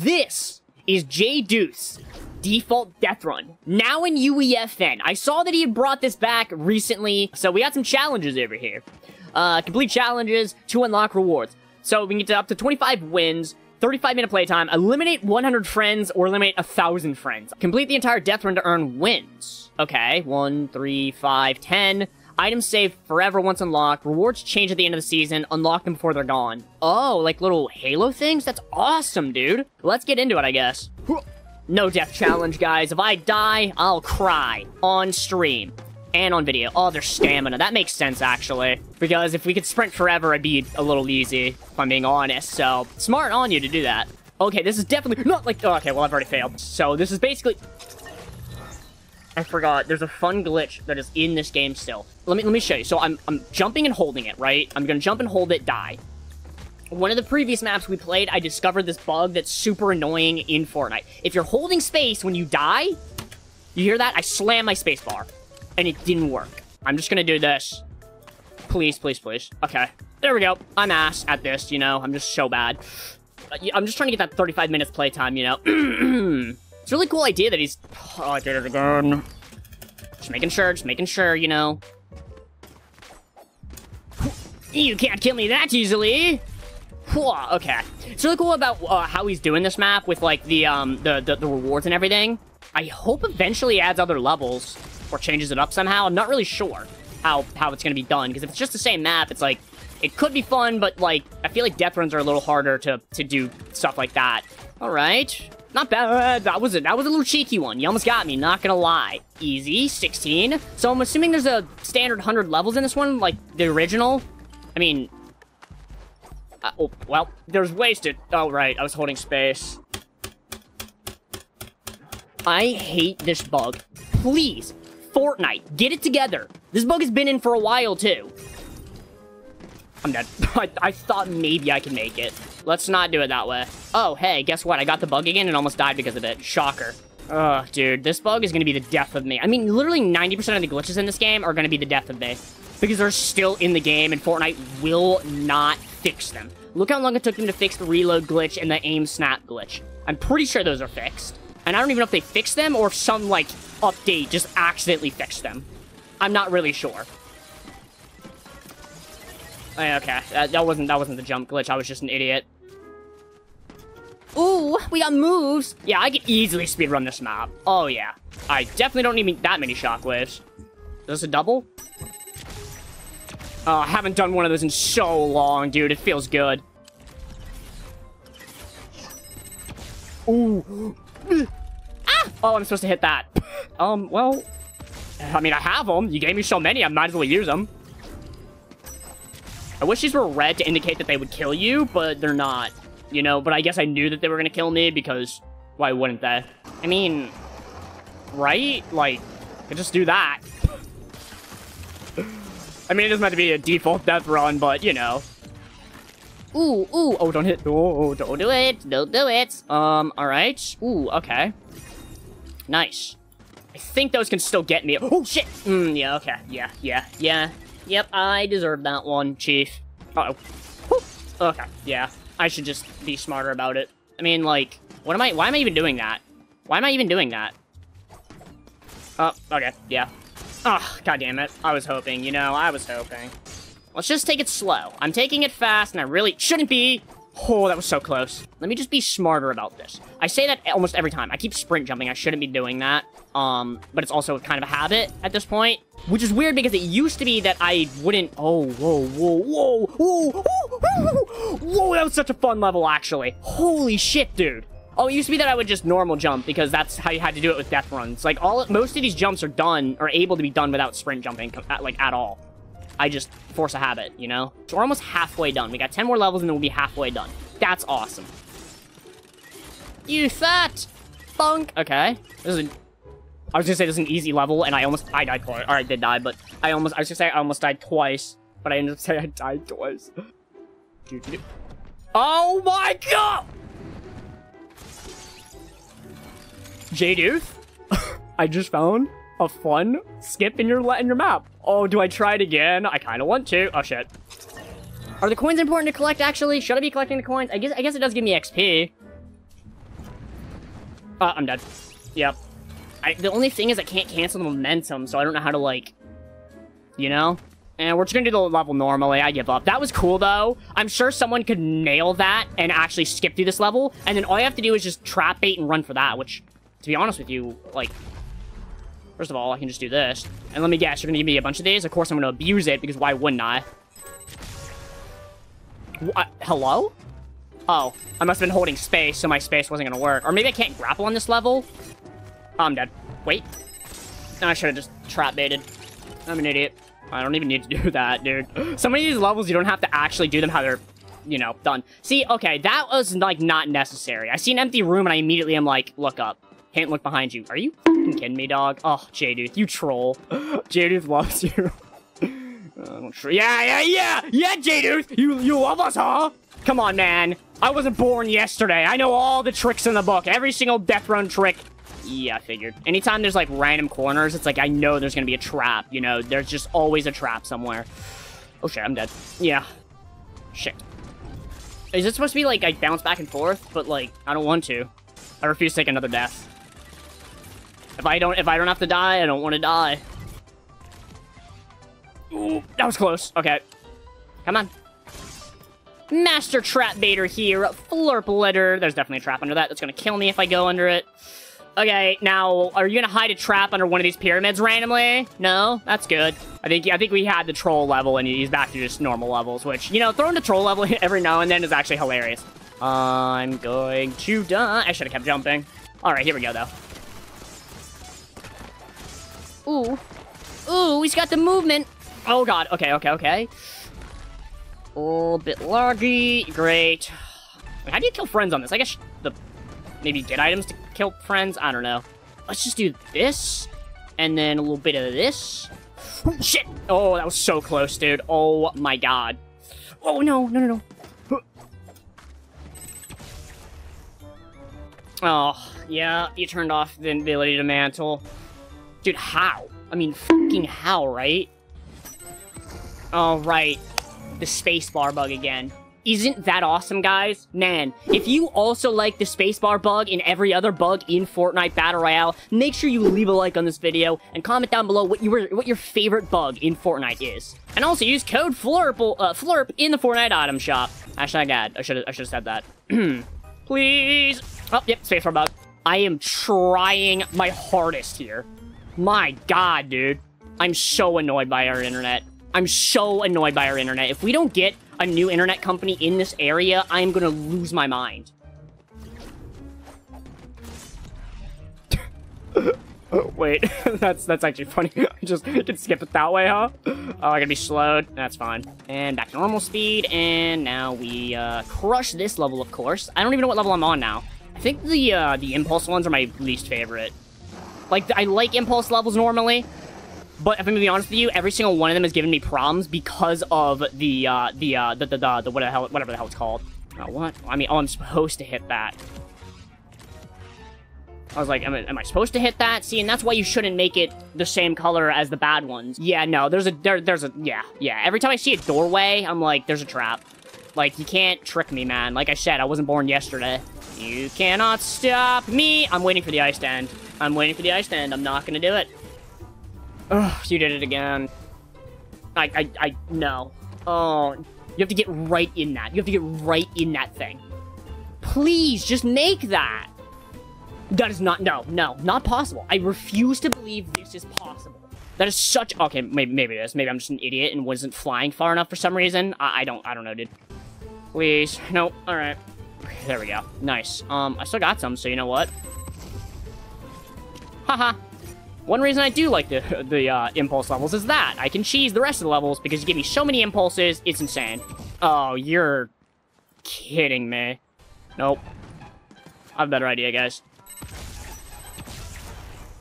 This is JDuth default death run. Now in UEFN. I saw that he had brought this back recently, so we got some challenges over here. Uh, complete challenges to unlock rewards. So we can get up to 25 wins, 35 minute playtime, eliminate 100 friends, or eliminate a 1,000 friends. Complete the entire death run to earn wins. Okay, 1, 3, 5, 10. Items saved forever once unlocked. Rewards change at the end of the season. Unlock them before they're gone. Oh, like little Halo things? That's awesome, dude. Let's get into it, I guess. No death challenge, guys. If I die, I'll cry on stream and on video. Oh, there's stamina. That makes sense, actually. Because if we could sprint forever, it'd be a little easy, if I'm being honest. So, smart on you to do that. Okay, this is definitely not like... Oh, okay, well, I've already failed. So, this is basically... I forgot. There's a fun glitch that is in this game still. Let me let me show you. So I'm I'm jumping and holding it, right? I'm gonna jump and hold it, die. One of the previous maps we played, I discovered this bug that's super annoying in Fortnite. If you're holding space when you die, you hear that? I slam my spacebar, and it didn't work. I'm just gonna do this. Please, please, please. Okay, there we go. I'm ass at this, you know? I'm just so bad. Uh, I'm just trying to get that 35 minutes playtime, you know? It's a really cool idea that he's... Oh, I did it again. Just making sure, just making sure, you know. You can't kill me that easily! Okay. It's really cool about uh, how he's doing this map with, like, the, um, the, the, the rewards and everything. I hope eventually adds other levels or changes it up somehow. I'm not really sure how, how it's going to be done, because if it's just the same map, it's like, it could be fun, but, like, I feel like death runs are a little harder to, to do stuff like that. All right. Not bad. That was a, that was a little cheeky one. You almost got me, not gonna lie. Easy, 16. So I'm assuming there's a standard 100 levels in this one, like the original. I mean... Uh, oh, well, there's wasted. Oh, right, I was holding space. I hate this bug. Please, Fortnite, get it together. This bug has been in for a while, too. I'm dead. I, I thought maybe I could make it. Let's not do it that way. Oh, hey, guess what? I got the bug again and almost died because of it. Shocker. Oh, dude, this bug is going to be the death of me. I mean, literally 90% of the glitches in this game are going to be the death of me. Because they're still in the game and Fortnite will not fix them. Look how long it took them to fix the reload glitch and the aim snap glitch. I'm pretty sure those are fixed. And I don't even know if they fixed them or if some, like, update just accidentally fixed them. I'm not really sure. Oh, okay, that, that wasn't that wasn't the jump glitch. I was just an idiot. Ooh, we got moves. Yeah, I could easily speedrun this map. Oh, yeah. I definitely don't need that many shockwaves. Is this a double? Oh, I haven't done one of those in so long, dude. It feels good. Ooh. ah! Oh, I'm supposed to hit that. Um, well... I mean, I have them. You gave me so many, I might as well use them. I wish these were red to indicate that they would kill you, but they're not. You know, but I guess I knew that they were gonna kill me because why wouldn't they? I mean, right? Like, I just do that. I mean, it doesn't have to be a default death run, but, you know. Ooh, ooh, oh, don't hit, oh, don't do it, don't do it. Um, alright. Ooh, okay. Nice. I think those can still get me. Oh, shit! Mm, yeah, okay, yeah, yeah, yeah. Yep, I deserve that one, Chief. Uh oh Okay, yeah. I should just be smarter about it. I mean, like, what am I- why am I even doing that? Why am I even doing that? Oh, okay, yeah. Oh, god damn it. I was hoping, you know, I was hoping. Let's just take it slow. I'm taking it fast, and I really shouldn't be. Oh, that was so close. Let me just be smarter about this. I say that almost every time. I keep sprint jumping. I shouldn't be doing that. Um, but it's also kind of a habit at this point. Which is weird because it used to be that I wouldn't... Oh, whoa, whoa, whoa, whoa, whoa, whoa, that was such a fun level, actually. Holy shit, dude. Oh, it used to be that I would just normal jump because that's how you had to do it with death runs. Like, all most of these jumps are done, or able to be done without sprint jumping, like, at all. I just force a habit, you know? So we're almost halfway done. We got 10 more levels and then we'll be halfway done. That's awesome. You fat funk. Okay. This is I was gonna say this is an easy level and I almost, I died twice. Or I did die, but I almost, I was gonna say I almost died twice. But I ended up saying I died twice. Oh my god! JDuth? I just found a fun skip in your in your map. Oh, do I try it again? I kind of want to. Oh, shit. Are the coins important to collect, actually? Should I be collecting the coins? I guess I guess it does give me XP. Uh, I'm dead. Yep. I, the only thing is I can't cancel the momentum, so I don't know how to, like, you know? And we're just gonna do the level normally. I give up. That was cool, though. I'm sure someone could nail that and actually skip through this level, and then all you have to do is just trap bait and run for that, which, to be honest with you, like, first of all, I can just do this. And let me guess, you're gonna give me a bunch of these? Of course I'm gonna abuse it, because why wouldn't I? What? Uh, hello? Oh, I must have been holding space, so my space wasn't gonna work. Or maybe I can't grapple on this level? Oh, I'm dead. Wait. I should have just trap baited. I'm an idiot. I don't even need to do that, dude. Some of these levels, you don't have to actually do them how they're, you know, done. See, okay, that was, like, not necessary. I see an empty room, and I immediately am like, look up. Can't look behind you. Are you kidding me, dog? Oh, JDuth, you troll. JDuth loves you. uh. Yeah, yeah, yeah! Yeah, JDuth! You, you love us, huh? Come on, man. I wasn't born yesterday. I know all the tricks in the book. Every single death run trick yeah, I figured. Anytime there's, like, random corners, it's like, I know there's gonna be a trap, you know? There's just always a trap somewhere. Oh, shit, I'm dead. Yeah. Shit. Is it supposed to be, like, I bounce back and forth? But, like, I don't want to. I refuse to take another death. If I don't, if I don't have to die, I don't want to die. Ooh, that was close. Okay. Come on. Master Trap Baiter here. Flurpledur. There's definitely a trap under that. That's gonna kill me if I go under it. Okay, now, are you gonna hide a trap under one of these pyramids randomly? No? That's good. I think I think we had the troll level and he's back to just normal levels, which, you know, throwing the troll level every now and then is actually hilarious. I'm going to die. I should have kept jumping. All right, here we go, though. Ooh. Ooh, he's got the movement. Oh, God. Okay, okay, okay. A little bit laggy. Great. How do you kill friends on this? I guess the maybe get items to kill friends. I don't know. Let's just do this. And then a little bit of this. Oh, shit! Oh, that was so close, dude. Oh, my God. Oh, no, no, no, no. Oh, yeah, you turned off the ability to mantle. Dude, how? I mean, fucking how, right? Oh, right. The space bar bug again isn't that awesome, guys? Man, if you also like the spacebar bug and every other bug in Fortnite Battle Royale, make sure you leave a like on this video and comment down below what, what your favorite bug in Fortnite is. And also use code FLURP, uh, FLURP in the Fortnite item shop. Hashtag ad. I should I should have said that. Please. Oh, yep, spacebar bug. I am trying my hardest here. My god, dude. I'm so annoyed by our internet. I'm so annoyed by our internet. If we don't get a new internet company in this area, I'm gonna lose my mind. Wait, that's that's actually funny. I just can skip it that way, huh? Oh, I gotta be slowed. That's fine. And back to normal speed, and now we uh, crush this level, of course. I don't even know what level I'm on now. I think the uh, the impulse ones are my least favorite. Like, I like impulse levels normally, but if I'm gonna be honest with you, every single one of them has given me problems because of the, uh, the, uh, the, the, the, the what the hell, whatever the hell it's called. Uh, what? I mean, oh, I'm supposed to hit that. I was like, am I, am I, supposed to hit that? See, and that's why you shouldn't make it the same color as the bad ones. Yeah, no, there's a, there, there's a, yeah, yeah. Every time I see a doorway, I'm like, there's a trap. Like, you can't trick me, man. Like I said, I wasn't born yesterday. You cannot stop me. I'm waiting for the ice to end. I'm waiting for the ice to end. I'm not gonna do it. Ugh, you did it again. I, I, I, no. Oh, you have to get right in that. You have to get right in that thing. Please, just make that. That is not, no, no, not possible. I refuse to believe this is possible. That is such, okay, maybe, maybe it is. Maybe I'm just an idiot and wasn't flying far enough for some reason. I, I don't, I don't know, dude. Please, no, all right. There we go, nice. Um, I still got some, so you know what? Haha. One reason I do like the, the uh, impulse levels is that. I can cheese the rest of the levels because you give me so many impulses, it's insane. Oh, you're kidding me. Nope. I have a better idea, guys.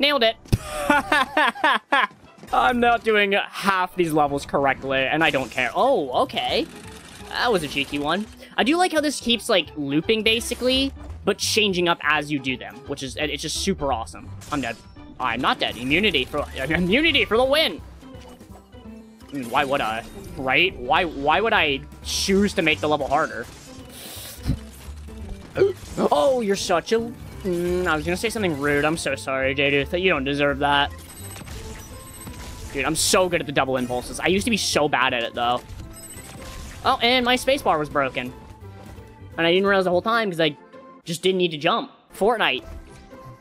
Nailed it. I'm not doing half these levels correctly, and I don't care. Oh, okay. That was a cheeky one. I do like how this keeps, like, looping, basically, but changing up as you do them, which is, it's just super awesome. I'm dead. I'm not dead. Immunity for immunity for the win. Hmm, why would I? Right? Why why would I choose to make the level harder? Oh, you're such a Mm, I was gonna say something rude. I'm so sorry, JDuth. You don't deserve that. Dude, I'm so good at the double impulses. I used to be so bad at it, though. Oh, and my spacebar was broken. And I didn't realize the whole time because I just didn't need to jump. Fortnite,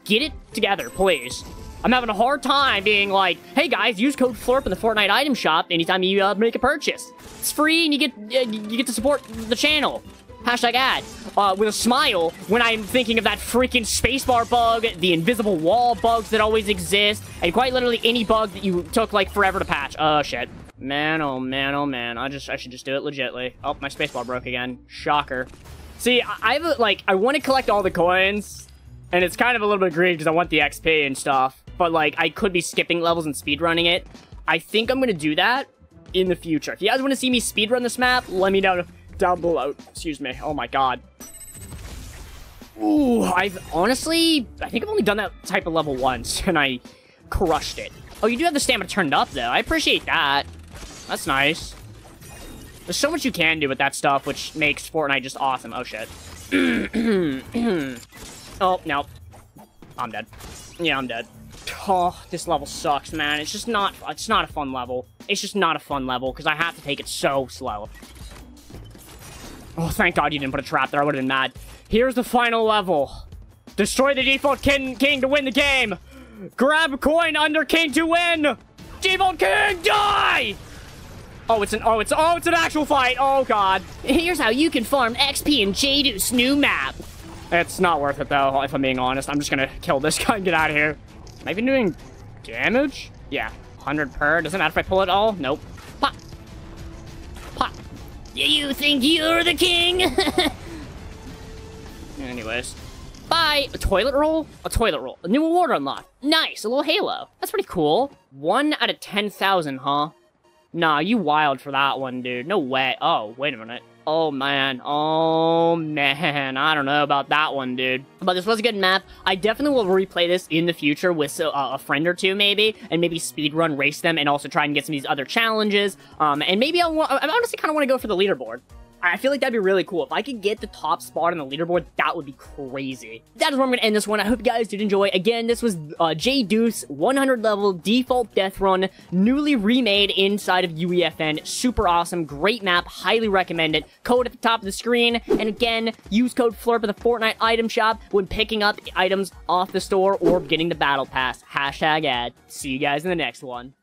get it together, please. I'm having a hard time being like, hey guys, use code FLURP in the Fortnite item shop anytime you uh, make a purchase. It's free and you get uh, you get to support the channel. Hashtag ad. Uh, with a smile when I'm thinking of that freaking spacebar bug, the invisible wall bugs that always exist, and quite literally any bug that you took like forever to patch. Oh shit. Man, oh man, oh man. I just I should just do it legitly. Oh, my spacebar broke again. Shocker. See, I, have a, like I want to collect all the coins, and it's kind of a little bit greedy because I want the XP and stuff. But like I could be skipping levels and speedrunning it. I think I'm gonna do that in the future. If you guys want to see me speedrun this map, let me know down below. Excuse me. Oh my god. Ooh, I've honestly, I think I've only done that type of level once, and I crushed it. Oh, you do have the stamina turned up, though. I appreciate that. That's nice. There's so much you can do with that stuff, which makes Fortnite just awesome. Oh, shit. oh, no. I'm dead. Yeah, I'm dead. Oh, this level sucks, man. It's just not, it's not a fun level. It's just not a fun level, because I have to take it so slow. Oh, thank God you didn't put a trap there. I would have been mad. Here's the final level. Destroy the default king, king to win the game. Grab a coin under king to win. Default king, die! Oh, it's an oh, it's oh, it's an actual fight. Oh God. Here's how you can farm XP in JDuth new map. It's not worth it though, if I'm being honest. I'm just gonna kill this guy and get out of here. Am I even doing damage? Yeah, 100 per. Doesn't matter if I pull it all. Nope. Pop. Pop. You think you're the king? Anyways. Bye! A toilet roll? A toilet roll. A new award unlocked. Nice, a little halo. That's pretty cool. One out of 10,000, huh? Nah, you wild for that one, dude. No way. Oh, wait a minute. Oh, man. Oh, man. I don't know about that one, dude. But this was a good map. I definitely will replay this in the future with uh, a friend or two, maybe, and maybe speedrun race them and also try and get some of these other challenges. Um, and maybe I'll, I honestly kind of want to go for the leaderboard. I feel like that'd be really cool. If I could get the top spot on the leaderboard, that would be crazy. That is where I'm going to end this one. I hope you guys did enjoy. Again, this was uh, JDuth, 100 level, default death run, newly remade inside of UEFN. Super awesome, great map, highly recommend it. Code at the top of the screen, and again, use code FLURP at the Fortnite item shop when picking up items off the store or getting the battle pass. Hashtag ad. See you guys in the next one.